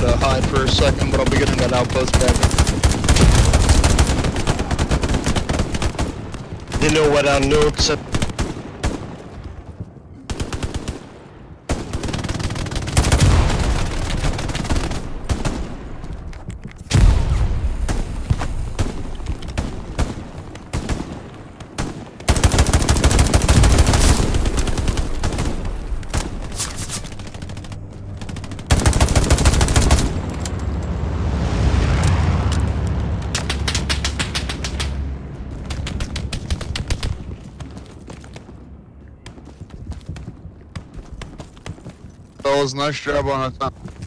to hide for a second, but I'll be getting that outpost back. You know what I That was nice job on it.